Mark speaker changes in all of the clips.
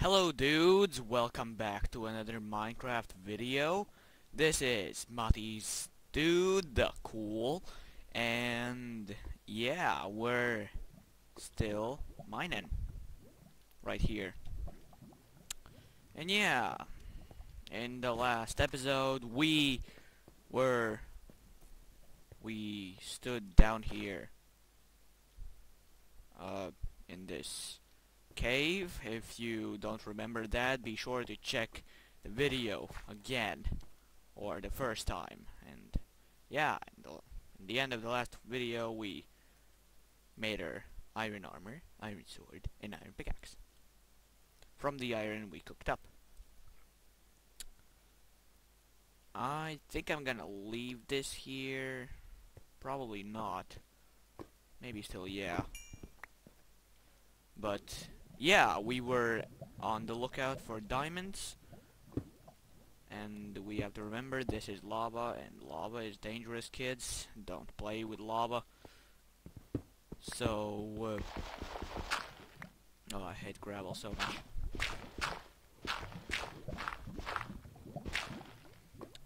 Speaker 1: Hello dudes, welcome back to another Minecraft video. This is Matiss Dude the Cool, and yeah, we're still mining right here. And yeah, in the last episode we were we stood down here uh, in this cave. If you don't remember that, be sure to check the video again, or the first time. And yeah, in the, in the end of the last video, we made our iron armor, iron sword, and iron pickaxe. From the iron we cooked up. I think I'm gonna leave this here. Probably not. Maybe still, yeah. But yeah, we were on the lookout for diamonds. And we have to remember this is lava, and lava is dangerous, kids. Don't play with lava. So, uh, oh, I hate gravel so much.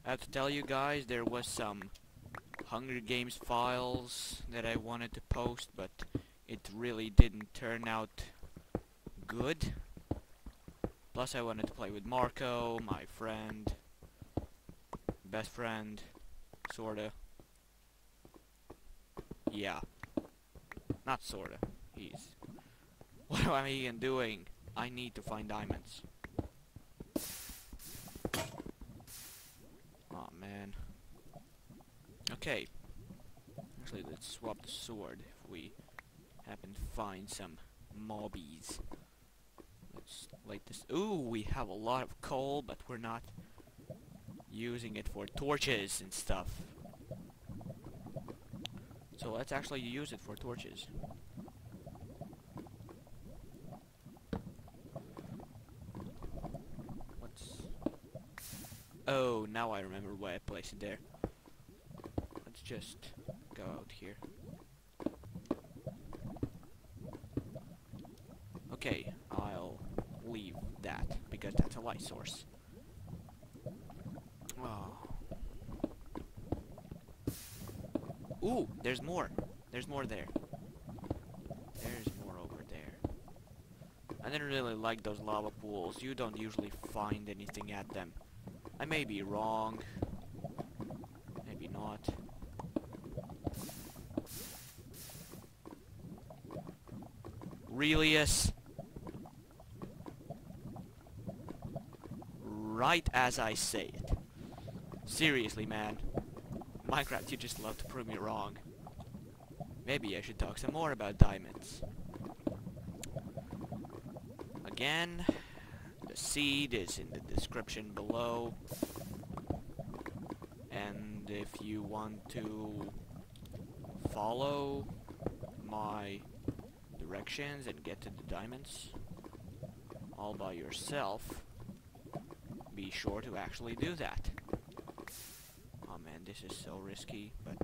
Speaker 1: I have to tell you guys, there was some Hunger Games files that I wanted to post, but it really didn't turn out good. Plus I wanted to play with Marco, my friend, best friend, sorta. Yeah. Not sorta. He's... What am I even doing? I need to find diamonds. oh, man. Okay. Actually, let's swap the sword if we happen to find some mobbies. Light this. Ooh, we have a lot of coal, but we're not using it for torches and stuff. So let's actually use it for torches. What's... Oh, now I remember why I placed it there. Let's just go out here. Okay, I'll leave that because that's a light source. Oh. Ooh, there's more. There's more there. There's more over there. I didn't really like those lava pools. You don't usually find anything at them. I may be wrong. Maybe not. Relius. Right as I say it. Seriously, man. Minecraft, you just love to prove me wrong. Maybe I should talk some more about diamonds. Again, the seed is in the description below. And if you want to follow my directions and get to the diamonds all by yourself, be sure to actually do that. Oh man, this is so risky, but...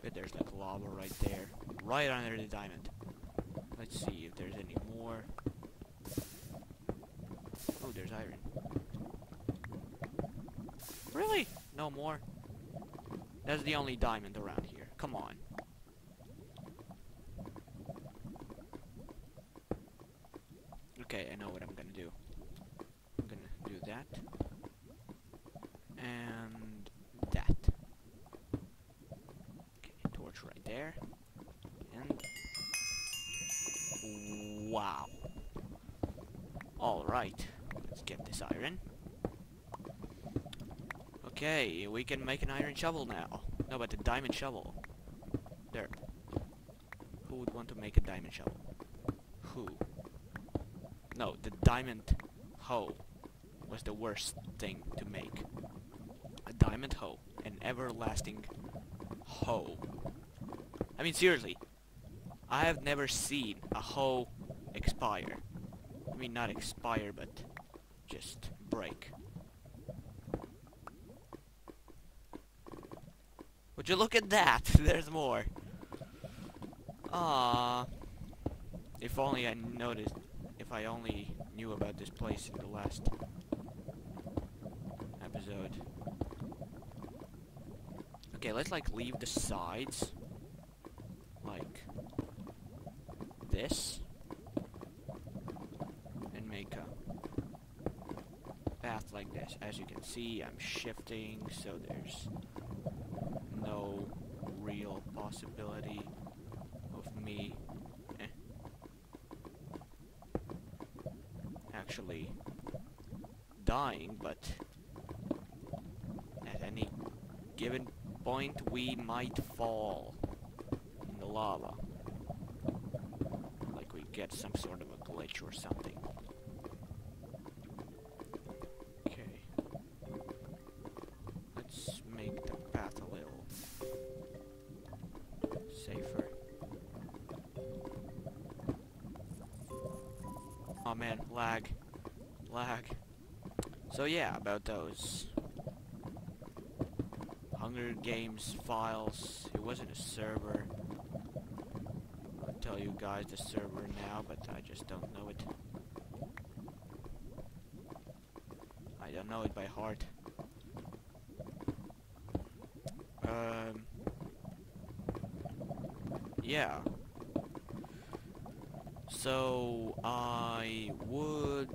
Speaker 1: But there's like lava right there, right under the diamond. Let's see if there's any more. Oh, there's iron. Really? No more? That's the only diamond around here. Come on. Okay, I know what I'm gonna do. I'm gonna do that. And that. Okay, torch right there. And... Wow. Alright, let's get this iron. Okay, we can make an iron shovel now. No, but a diamond shovel. There. Who would want to make a diamond shovel? No, the diamond hoe was the worst thing to make. A diamond hoe. An everlasting hoe. I mean, seriously. I have never seen a hoe expire. I mean, not expire, but just break. Would you look at that? There's more. Ah. If only I noticed, if I only knew about this place in the last episode. Okay, let's like leave the sides. Like this. And make a path like this. As you can see, I'm shifting, so there's no real possibility of me eh, actually dying, but at any given point we might fall in the lava. Like we get some sort of a glitch or something. Okay. Let's make the path a little safer. Oh man, lag. Lag. So yeah, about those Hunger Games files. It wasn't a server. I'll tell you guys the server now, but I just don't know it. I don't know it by heart. Um. Yeah. So I would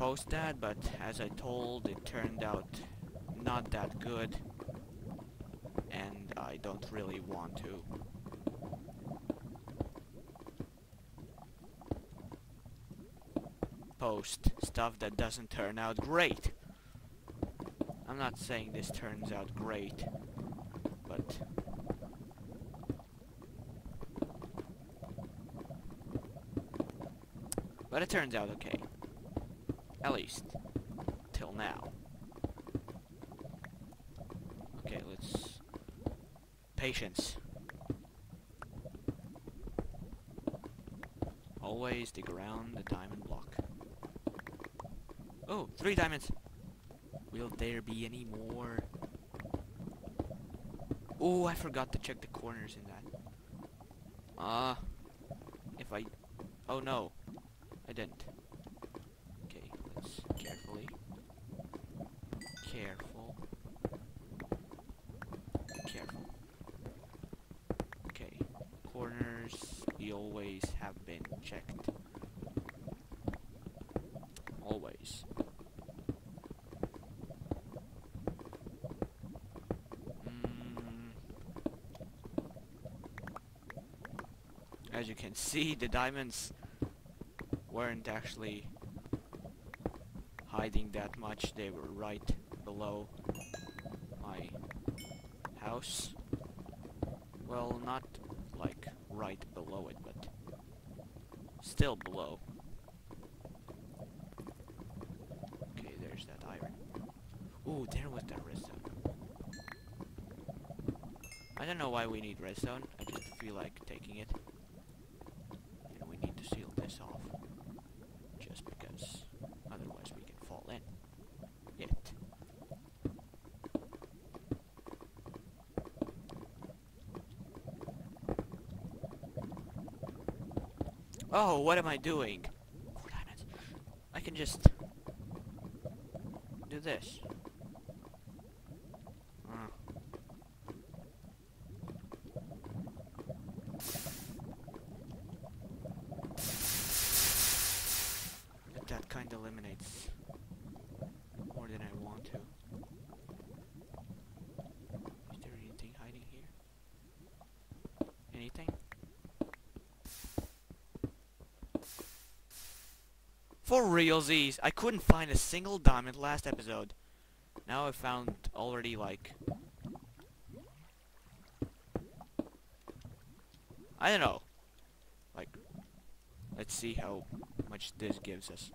Speaker 1: post that, but as I told, it turned out not that good, and I don't really want to. Post stuff that doesn't turn out great. I'm not saying this turns out great, but but it turns out okay. At least till now. Okay, let's patience. Always dig around the diamond block. Oh, three diamonds. Will there be any more? Oh, I forgot to check the corners in that. Ah, uh, if I... Oh no, I didn't. Okay, let's carefully. Careful. Careful. Okay, corners, we always have been checked. Always. Mm. As you can see, the diamonds weren't actually hiding that much. They were right below my house. Well, not like right below it, but still below. Okay, there's that iron. Ooh, there was that redstone. I don't know why we need redstone. I just feel like taking it. And we need to seal this off. Just because otherwise we can fall in. It. Oh, what am I doing? Oh, Four diamonds. I can just do this. Hmm. But that kind of eliminates more than I want to. Is there anything hiding here? Anything? For realsies, I couldn't find a single diamond last episode. Now I found already like I don't know. Like let's see how much this gives us.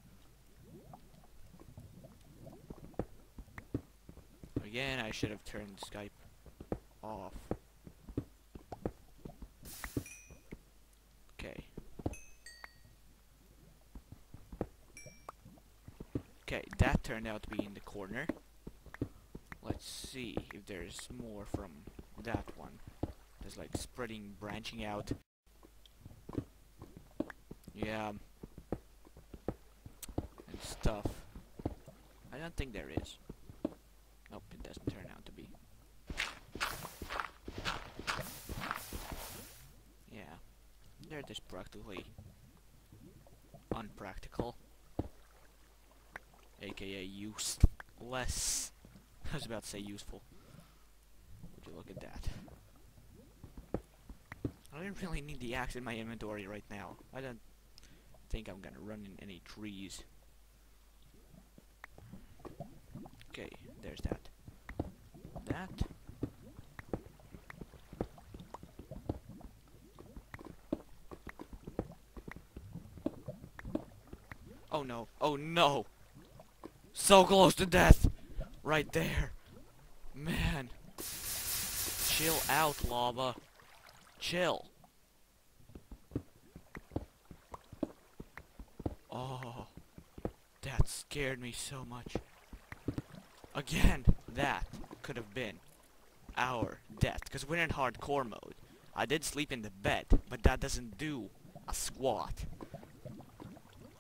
Speaker 1: Again, I should have turned Skype off. Okay. Okay, that turned out to be in the corner. Let's see if there's more from that one. There's like spreading, branching out. Yeah. And stuff. I don't think there is. Nope, it doesn't turn out to be. Yeah. They're just practically useless. I was about to say useful. Would you look at that? I don't really need the axe in my inventory right now. I don't think I'm gonna run in any trees. Okay, there's that. That. Oh no. Oh no! So close to death! Right there. Man. Chill out, lava. Chill. Oh. That scared me so much. Again, that could have been our death. Because we're in hardcore mode. I did sleep in the bed, but that doesn't do a squat.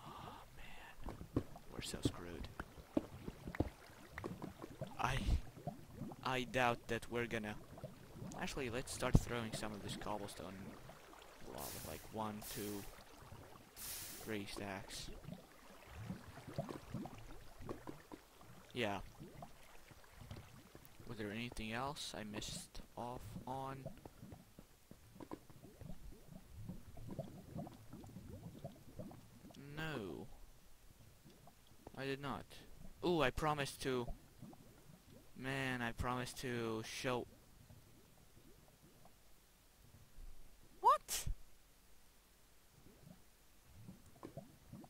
Speaker 1: Oh, man. We're so screwed. I... I doubt that we're gonna... Actually, let's start throwing some of this cobblestone lava. Like one, two, three stacks. Yeah. Was there anything else I missed off on? No. I did not. Ooh, I promised to... I promised to show... What?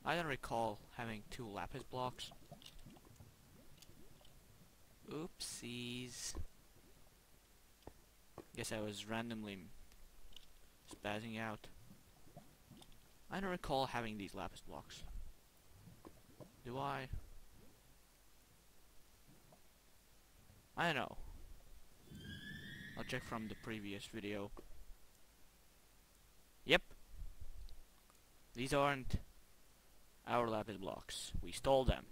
Speaker 1: I don't recall having two lapis blocks. Oopsies. Guess I was randomly spazzing out. I don't recall having these lapis blocks. Do I? I know. I'll check from the previous video. Yep. These aren't our lapis blocks. We stole them.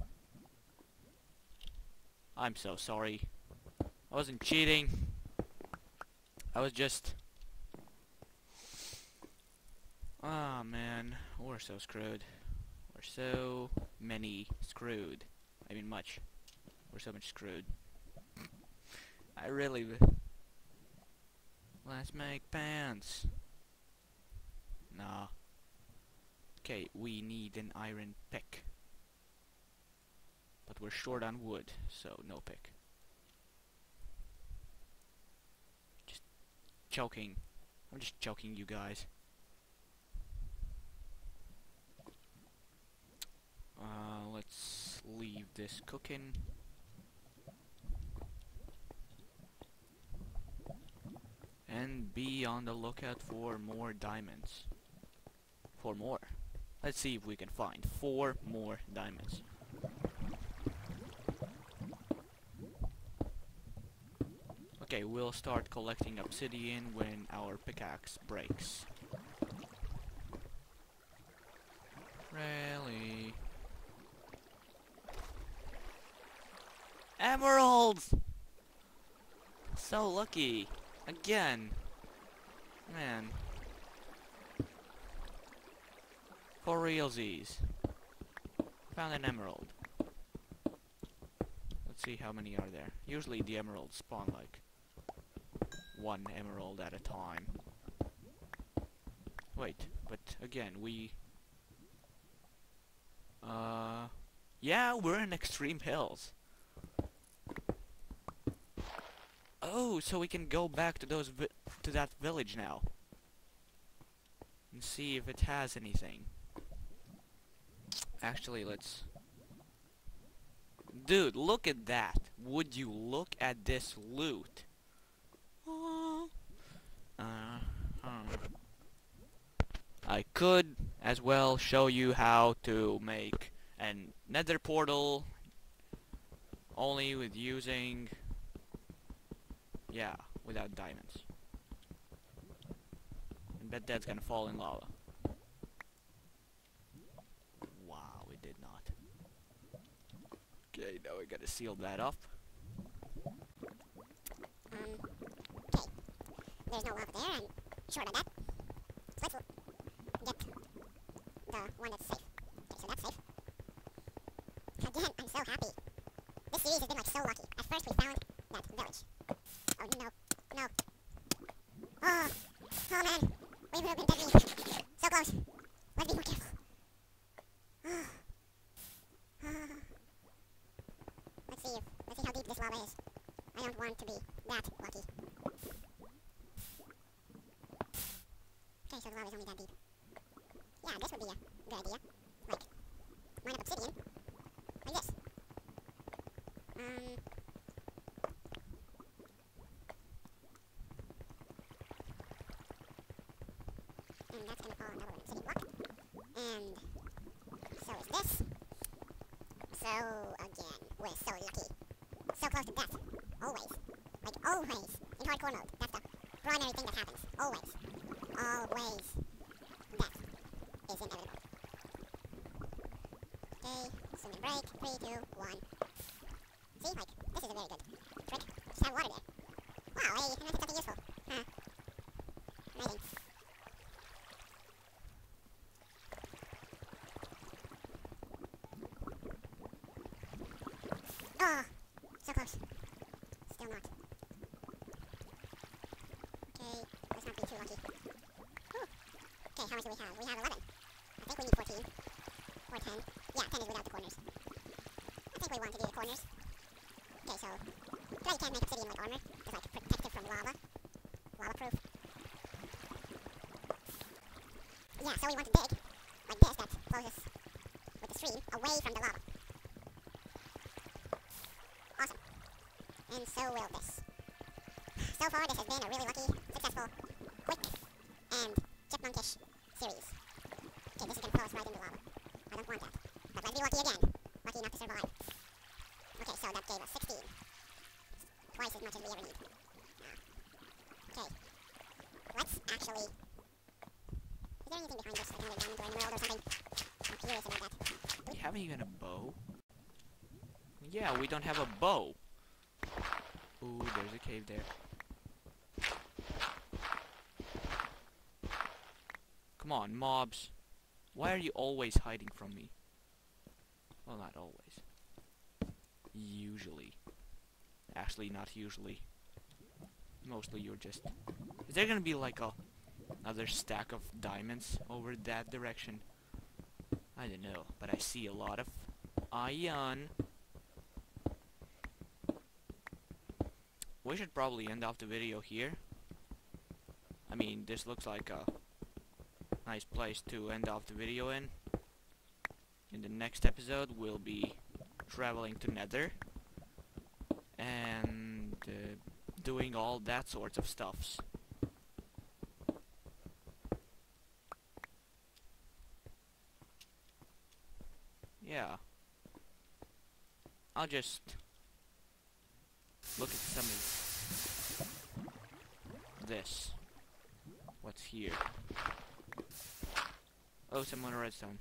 Speaker 1: I'm so sorry. I wasn't cheating. I was just... Ah, oh, man. We're so screwed. We're so many screwed. I mean much. We're so much screwed. I really... Let's make pants. Nah. Okay, we need an iron pick. But we're short on wood, so no pick. Just joking. I'm just joking, you guys. Uh, let's leave this cooking. And be on the lookout for more diamonds. For more. Let's see if we can find four more diamonds. Okay, we'll start collecting obsidian when our pickaxe breaks. Really? Emeralds! So lucky. Again. Man. For realsies. Found an emerald. Let's see how many are there. Usually the emeralds spawn like one emerald at a time. Wait, but again, we... Uh... Yeah, we're in Extreme Hills. Oh, so we can go back to those to that village now. And see if it has anything. Actually, let's... Dude, look at that. Would you look at this loot? Uh, I could as well show you how to make an nether portal only with using yeah, without diamonds. I bet that's gonna fall in lava. Wow, it did not. Okay, now we gotta seal that up.
Speaker 2: Um, okay. There's no lava there, I'm sure of that. Again, I'm so happy. This series has been like so lucky. At first we found that village. Oh no, no. Oh, oh man. We would have been deadly. So close. Let's be more careful. Oh. Ah. Let's see if, let's see how deep this lava is. I don't want to be that lucky. Okay, so the lava is only that deep. Yeah, this would be a good idea. Like, mine up obsidian. Like this. Um. And that's gonna fall another obsidian block. And so is this. So again, we're so lucky. So close to death. Always. Like always. In hardcore mode. That's the primary thing that happens. Always. Always. Death is inevitable. Okay, swimming break. Three, two, one. See, like, this is a very good trick. Just have water there. Wow, I think something useful. Oh, so close. Still not. Okay, let's not be too lucky. Whew. Okay, how much do we have? We have 11. I think we need 14. Or 10. Yeah, 10 is without the corners. I think we want to do the corners. Okay, so... Too you can't make obsidian like armor. Just like protective from lava. Lava proof. Yeah, so we want to dig like this that closes with the stream away from the lava. Awesome. And so will this. So far, this has been a really lucky, successful, quick, and chipmunkish series. Okay, this is gonna throw us right into lava. I don't want that. But let's be lucky again. Lucky enough to survive. Okay, so that gave us 16. Twice as much as we ever need. Ah. Okay. Let's actually... Is there anything behind this, like another diamond or emerald or something? I'm curious about that.
Speaker 1: We haven't even a bow. Yeah, we don't have a bow. Ooh, there's a cave there. Come on, mobs. Why are you always hiding from me? Well, not always. Usually. Actually, not usually. Mostly you're just... Is there gonna be like a another stack of diamonds over that direction? I don't know, but I see a lot of iron. We should probably end off the video here. I mean, this looks like a nice place to end off the video in. In the next episode, we'll be traveling to Nether and uh, doing all that sorts of stuffs. Yeah. I'll just look at some of this. What's here? Oh, some more redstone.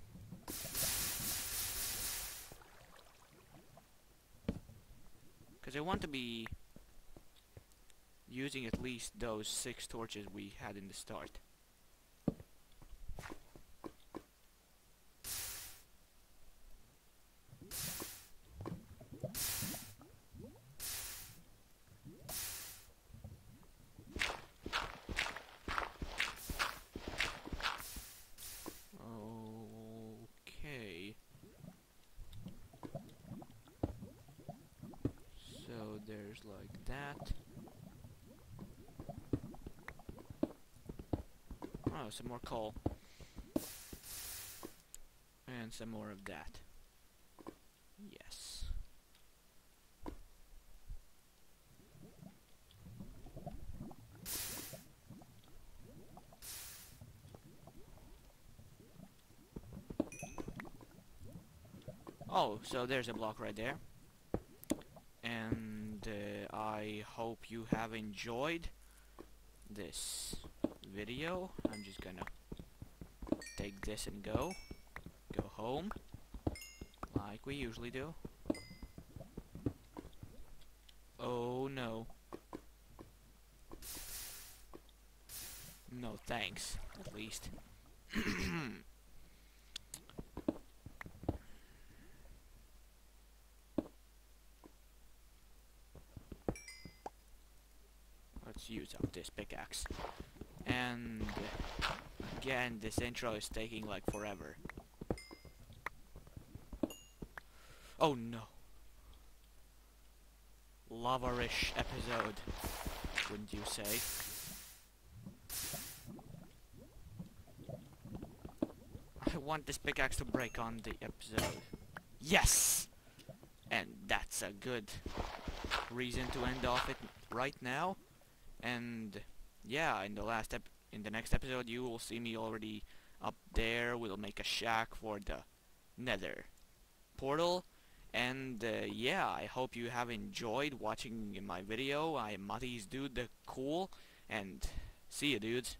Speaker 1: Because I want to be using at least those six torches we had in the start. Okay. Like that. Oh, some more coal. And some more of that. Yes. Oh, so there's a block right there. I hope you have enjoyed this video. I'm just gonna take this and go. Go home. Like we usually do. Oh no. No thanks, at least. Let's use of this pickaxe. And again, this intro is taking like forever. Oh no. Lava-ish episode, wouldn't you say? I want this pickaxe to break on the episode. Yes! And that's a good reason to end off it right now. And yeah, in the last ep in the next episode you will see me already up there. We'll make a shack for the nether portal. And uh, yeah, I hope you have enjoyed watching my video. I'm Matiss Dude the Cool. And see you dudes.